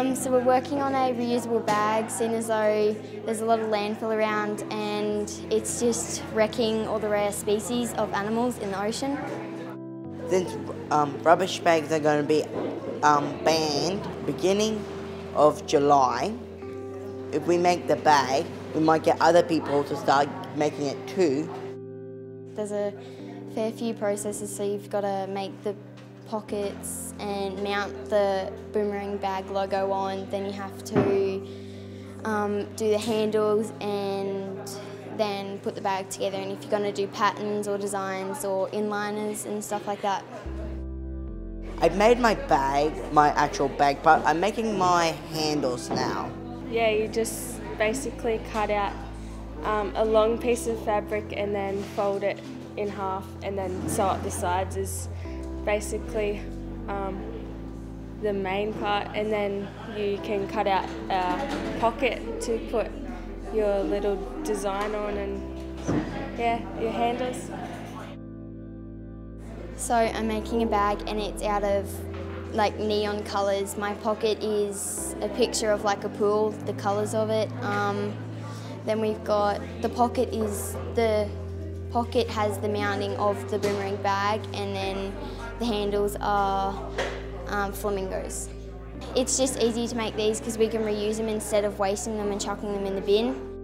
Um, so we're working on a reusable bag, seeing as though there's a lot of landfill around and it's just wrecking all the rare species of animals in the ocean. Since um, rubbish bags are going to be um, banned beginning of July, if we make the bag, we might get other people to start making it too. There's a fair few processes, so you've got to make the pockets and mount the boomerang bag logo on. Then you have to um, do the handles and then put the bag together. And if you're going to do patterns or designs or inliners and stuff like that. I've made my bag, my actual bag part. I'm making my handles now. Yeah, you just basically cut out um, a long piece of fabric and then fold it in half and then sew up the sides is basically um, the main part and then you can cut out a pocket to put your little design on and yeah, your handles. So I'm making a bag and it's out of like neon colours. My pocket is a picture of like a pool, the colours of it. Um, then we've got the pocket is the pocket has the mounting of the boomerang bag and then the handles are um, flamingos. It's just easy to make these because we can reuse them instead of wasting them and chucking them in the bin.